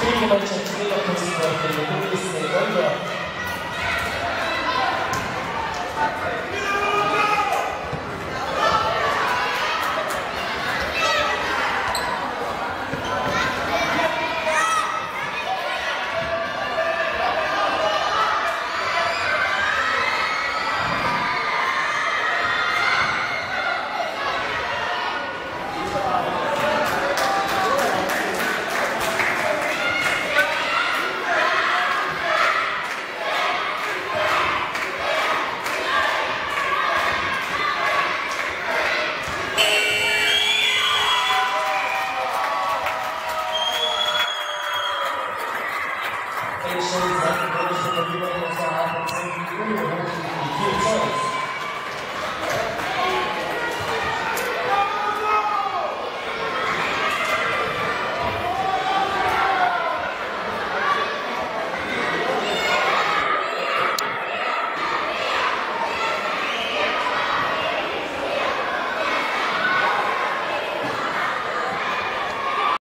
Spiel Spielgemeinschaft Spieler Kunstwerke, der Bundesliga London.